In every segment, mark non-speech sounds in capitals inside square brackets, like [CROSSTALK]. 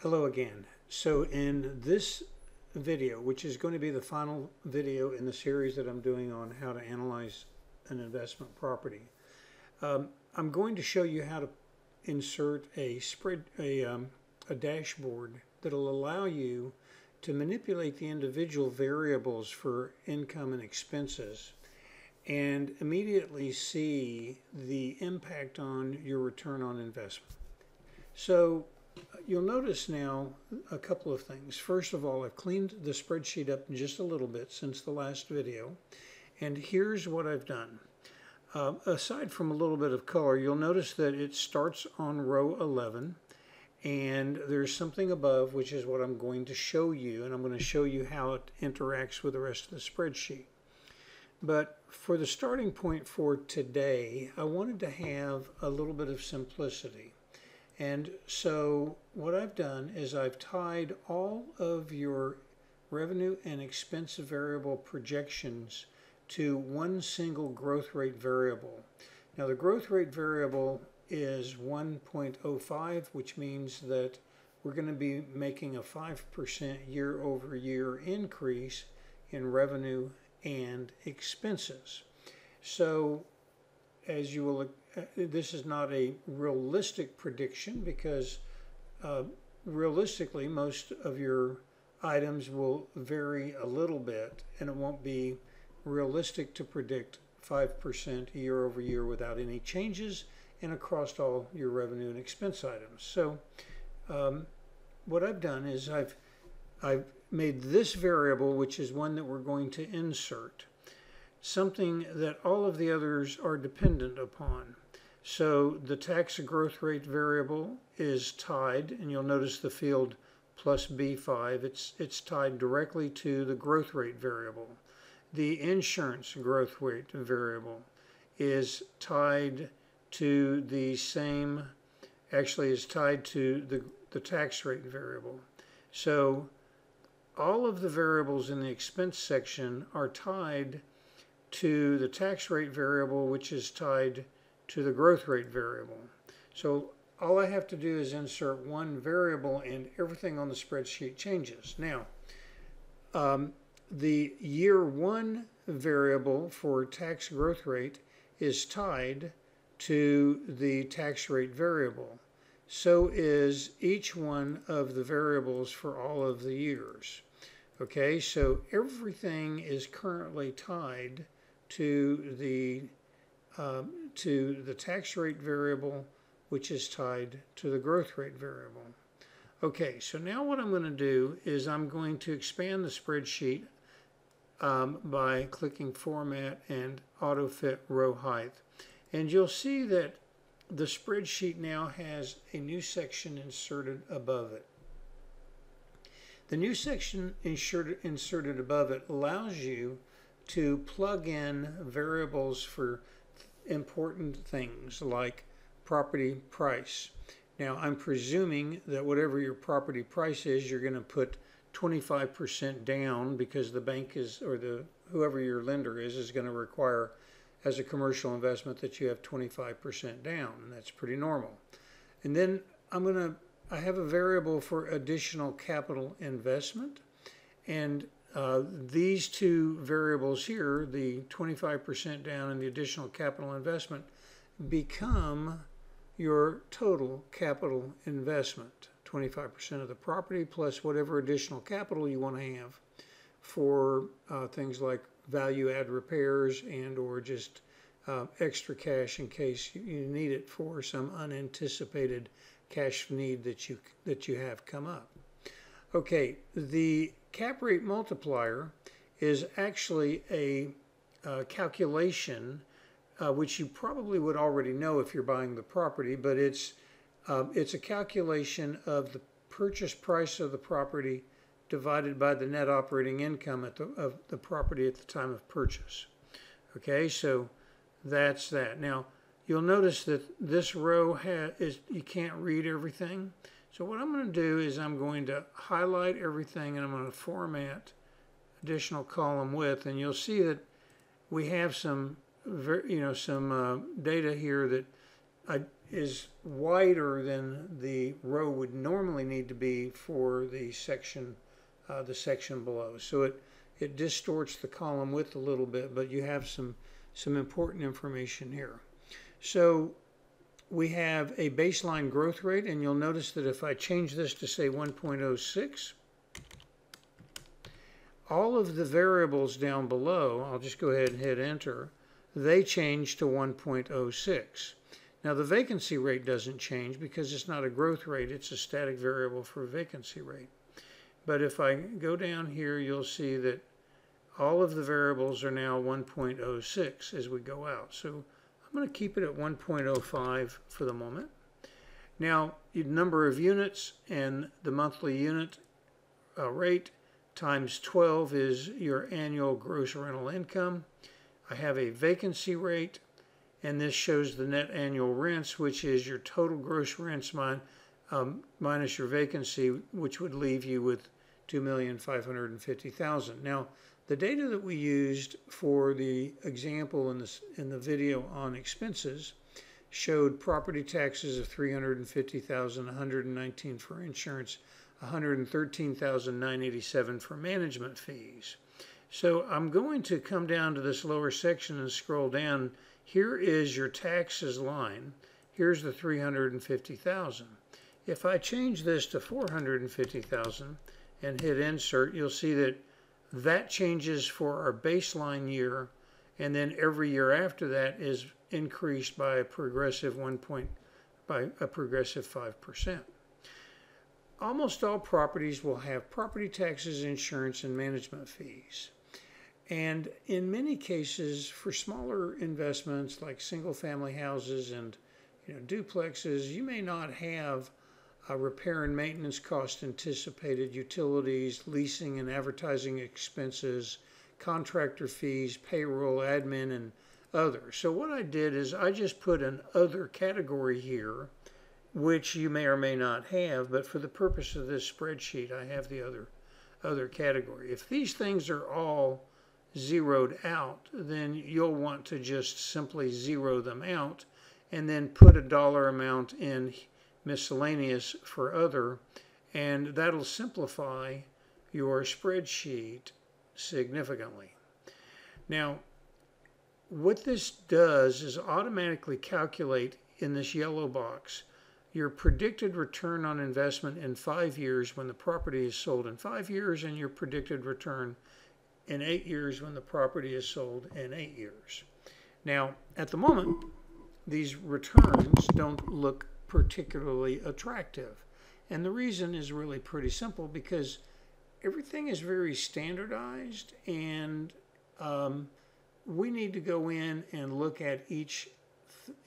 Hello again. So in this video, which is going to be the final video in the series that I'm doing on how to analyze an investment property, um, I'm going to show you how to insert a spread a, um, a dashboard that'll allow you to manipulate the individual variables for income and expenses and immediately see the impact on your return on investment. So you'll notice now a couple of things. First of all, I've cleaned the spreadsheet up just a little bit since the last video. And here's what I've done. Uh, aside from a little bit of color, you'll notice that it starts on row 11 and there's something above which is what I'm going to show you and I'm going to show you how it interacts with the rest of the spreadsheet. But for the starting point for today, I wanted to have a little bit of simplicity. And so what I've done is I've tied all of your revenue and expense variable projections to one single growth rate variable. Now the growth rate variable is 1.05, which means that we're going to be making a 5% year over year increase in revenue and expenses. So as you will, this is not a realistic prediction because uh, realistically most of your items will vary a little bit and it won't be realistic to predict 5% year over year without any changes and across all your revenue and expense items. So um, what I've done is I've, I've made this variable, which is one that we're going to insert, something that all of the others are dependent upon. So the tax growth rate variable is tied, and you'll notice the field plus B5, it's, it's tied directly to the growth rate variable. The insurance growth rate variable is tied to the same, actually is tied to the, the tax rate variable. So all of the variables in the expense section are tied to the tax rate variable, which is tied to the growth rate variable. So all I have to do is insert one variable and everything on the spreadsheet changes. Now, um, the year one variable for tax growth rate is tied to the tax rate variable. So is each one of the variables for all of the years. Okay, so everything is currently tied to the um, to the tax rate variable, which is tied to the growth rate variable. Okay, so now what I'm going to do is I'm going to expand the spreadsheet um, by clicking Format and Auto Fit Row Height. And you'll see that the spreadsheet now has a new section inserted above it. The new section inserted above it allows you to plug in variables for important things like property price. Now I'm presuming that whatever your property price is, you're going to put 25% down because the bank is, or the whoever your lender is, is going to require as a commercial investment that you have 25% down, and that's pretty normal. And then I'm going to, I have a variable for additional capital investment, and uh, these two variables here, the 25% down and the additional capital investment, become your total capital investment. 25% of the property plus whatever additional capital you want to have for uh, things like value add repairs and or just uh, extra cash in case you need it for some unanticipated cash need that you that you have come up. Okay, the cap rate multiplier is actually a calculation uh, which you probably would already know if you're buying the property, but it's um, it's a calculation of the purchase price of the property divided by the net operating income the, of the property at the time of purchase. Okay, so that's that. Now, you'll notice that this row is you can't read everything. So what I'm going to do is I'm going to highlight everything and I'm going to format additional column width and you'll see that we have some you know some uh, data here that I, is wider than the row would normally need to be for the section, uh, the section below. So it, it distorts the column width a little bit, but you have some, some important information here. So we have a baseline growth rate, and you'll notice that if I change this to say 1.06, all of the variables down below, I'll just go ahead and hit enter, they change to 1.06. Now the vacancy rate doesn't change because it's not a growth rate, it's a static variable for vacancy rate. But if I go down here, you'll see that all of the variables are now 1.06 as we go out. So going to keep it at 1.05 for the moment. Now, number of units and the monthly unit uh, rate times 12 is your annual gross rental income. I have a vacancy rate, and this shows the net annual rents, which is your total gross rents min, um, minus your vacancy, which would leave you with 2,550,000. Now, the data that we used for the example in, this, in the video on expenses showed property taxes of 350,000, 119 for insurance, 113,987 for management fees. So I'm going to come down to this lower section and scroll down. Here is your taxes line. Here's the 350,000. If I change this to 450,000 and hit insert, you'll see that that changes for our baseline year and then every year after that is increased by a progressive one point by a progressive 5% almost all properties will have property taxes, insurance, and management fees. And in many cases, for smaller investments like single family houses and you know, duplexes, you may not have a repair and maintenance cost anticipated, utilities, leasing and advertising expenses, contractor fees, payroll, admin, and other. So what I did is I just put an other category here which you may or may not have, but for the purpose of this spreadsheet, I have the other, other category. If these things are all zeroed out, then you'll want to just simply zero them out and then put a dollar amount in miscellaneous for other, and that'll simplify your spreadsheet significantly. Now, what this does is automatically calculate in this yellow box your predicted return on investment in five years when the property is sold in five years, and your predicted return in eight years when the property is sold in eight years. Now, at the moment, these returns don't look particularly attractive. And the reason is really pretty simple because everything is very standardized and um, we need to go in and look at each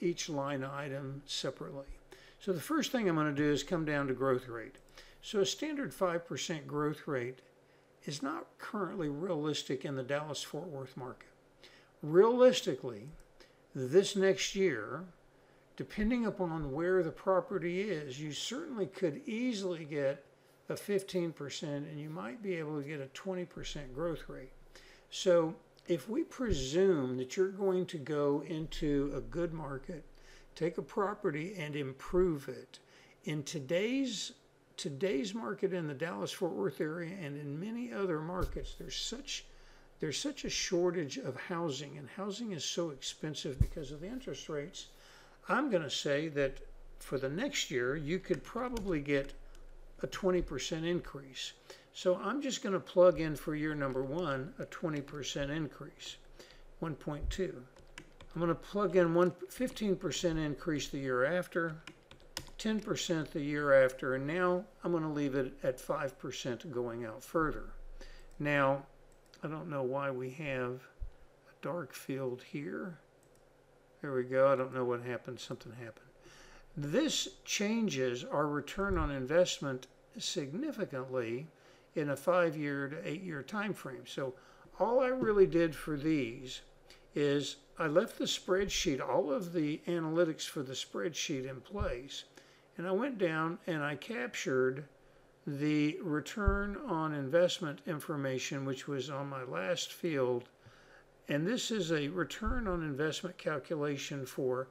each line item separately. So the first thing I'm going to do is come down to growth rate. So a standard 5% growth rate is not currently realistic in the Dallas-Fort Worth market. Realistically, this next year, depending upon where the property is, you certainly could easily get a 15% and you might be able to get a 20% growth rate. So if we presume that you're going to go into a good market take a property and improve it. In today's today's market in the Dallas Fort Worth area and in many other markets, there's such there's such a shortage of housing, and housing is so expensive because of the interest rates. I'm going to say that for the next year, you could probably get a 20% increase. So I'm just going to plug in for year number one a 20% increase, 1.2. I'm going to plug in one 15% increase the year after, 10% the year after, and now I'm going to leave it at 5% going out further. Now, I don't know why we have a dark field here. There we go. I don't know what happened. Something happened. This changes our return on investment significantly in a five-year to eight-year time frame. So all I really did for these is I left the spreadsheet, all of the analytics for the spreadsheet in place, and I went down and I captured the return on investment information, which was on my last field. And this is a return on investment calculation for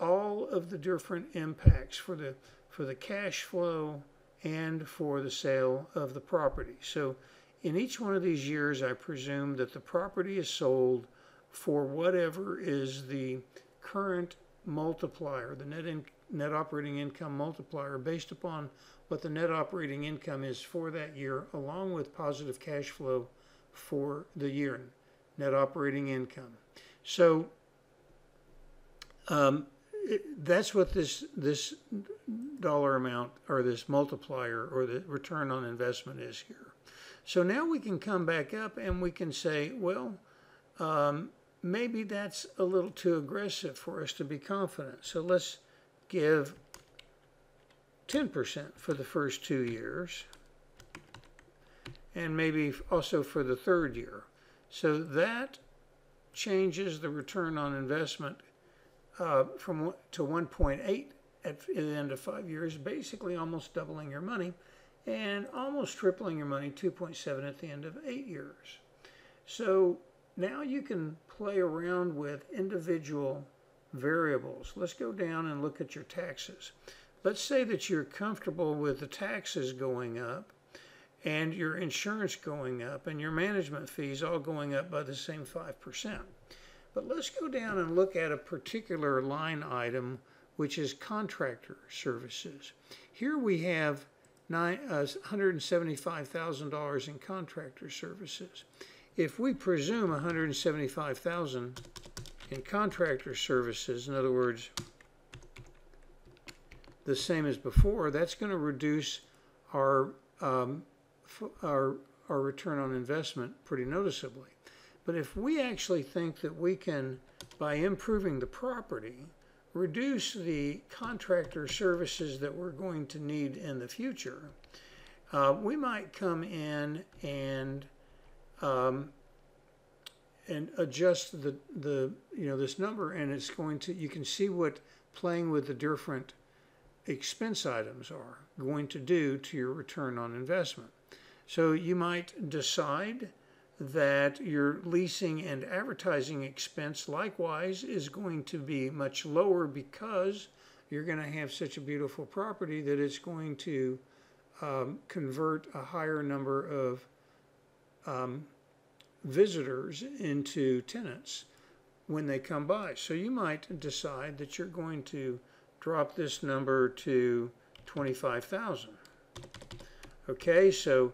all of the different impacts for the for the cash flow and for the sale of the property. So in each one of these years, I presume that the property is sold for whatever is the current multiplier, the net in, net operating income multiplier based upon what the net operating income is for that year, along with positive cash flow for the year, net operating income. So um, it, that's what this this dollar amount or this multiplier or the return on investment is here. So now we can come back up and we can say, well, um, maybe that's a little too aggressive for us to be confident. So let's give 10% for the first two years and maybe also for the third year. So that changes the return on investment uh, from to 1.8 at the end of five years, basically almost doubling your money and almost tripling your money, 2.7 at the end of eight years. So now you can play around with individual variables. Let's go down and look at your taxes. Let's say that you're comfortable with the taxes going up and your insurance going up and your management fees all going up by the same 5%. But let's go down and look at a particular line item, which is contractor services. Here we have uh, $175,000 in contractor services. If we presume 175,000 in contractor services, in other words, the same as before, that's going to reduce our, um, our, our return on investment pretty noticeably. But if we actually think that we can, by improving the property, reduce the contractor services that we're going to need in the future, uh, we might come in and um, and adjust the the you know this number, and it's going to you can see what playing with the different expense items are going to do to your return on investment. So you might decide that your leasing and advertising expense likewise is going to be much lower because you're going to have such a beautiful property that it's going to um, convert a higher number of um, visitors into tenants when they come by. So you might decide that you're going to drop this number to 25,000. Okay, so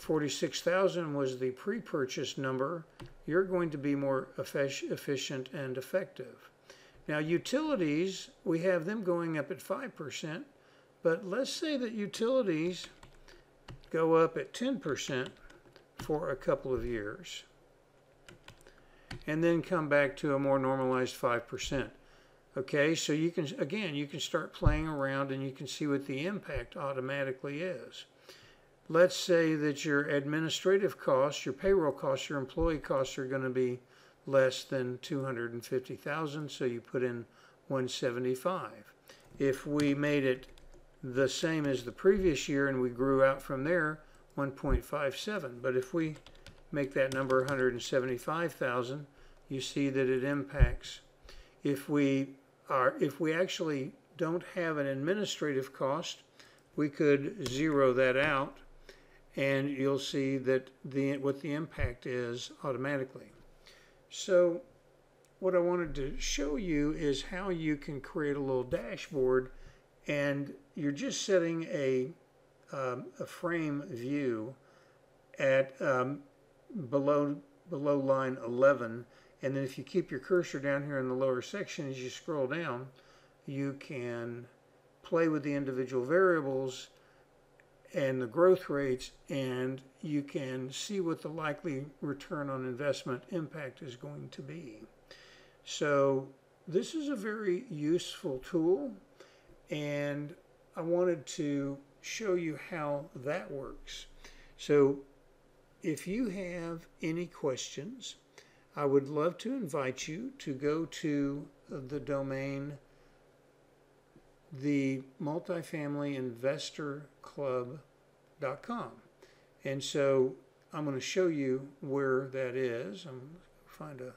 46,000 was the pre-purchase number. You're going to be more efficient and effective. Now utilities, we have them going up at 5%, but let's say that utilities go up at 10% for a couple of years and then come back to a more normalized 5%. Okay, so you can, again, you can start playing around and you can see what the impact automatically is let's say that your administrative costs, your payroll costs, your employee costs are going to be less than 250,000, so you put in 175. If we made it the same as the previous year and we grew out from there, 1.57. But if we make that number 175,000, you see that it impacts. If we are, if we actually don't have an administrative cost, we could zero that out and you'll see that the what the impact is automatically. So what I wanted to show you is how you can create a little dashboard and you're just setting a, um, a frame view at um, below below line 11 and then if you keep your cursor down here in the lower section as you scroll down you can play with the individual variables and the growth rates and you can see what the likely return on investment impact is going to be. So this is a very useful tool and I wanted to show you how that works. So if you have any questions, I would love to invite you to go to the domain the multifamilyinvestorclub.com. And so I'm going to show you where that is. I'm going to find a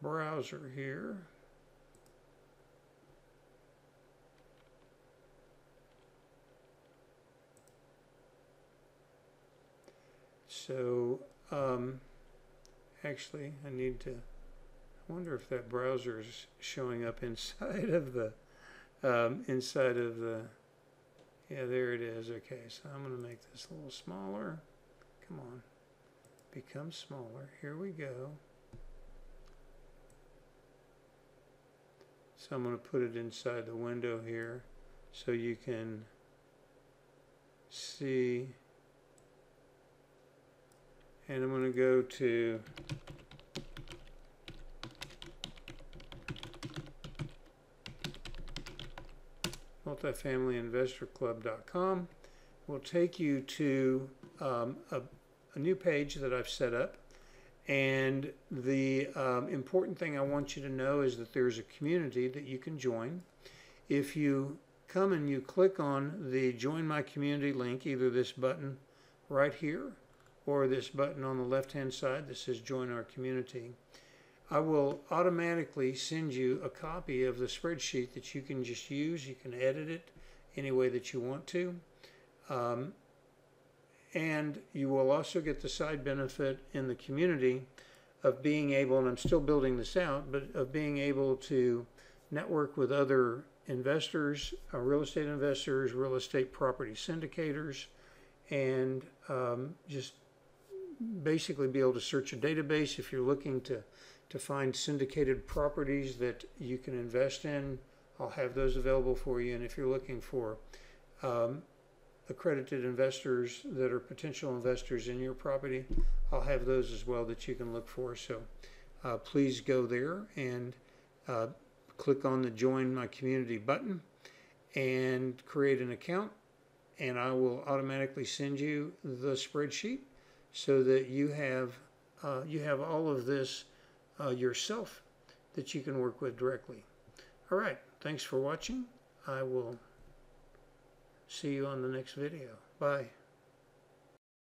browser here. So, um, actually, I need to. I wonder if that browser is showing up [LAUGHS] inside of the um, inside of the. Yeah, there it is. Okay, so I'm going to make this a little smaller. Come on, become smaller. Here we go. So I'm going to put it inside the window here so you can see. And I'm going to go to multifamilyinvestorclub.com will take you to um, a, a, new page that I've set up. And the um, important thing I want you to know is that there's a community that you can join. If you come and you click on the Join My Community link, either this button right here or this button on the left hand side that says Join Our Community, I will automatically send you a copy of the spreadsheet that you can just use. You can edit it any way that you want to. Um, and you will also get the side benefit in the community of being able, and I'm still building this out, but of being able to network with other investors, uh, real estate investors, real estate property syndicators, and um, just basically be able to search a database if you're looking to to find syndicated properties that you can invest in. I'll have those available for you. And if you're looking for um, accredited investors that are potential investors in your property, I'll have those as well that you can look for. So uh, please go there and uh, click on the Join My Community button and create an account. And I will automatically send you the spreadsheet so that you have uh, you have all of this uh, yourself that you can work with directly. All right, thanks for watching. I will see you on the next video. Bye.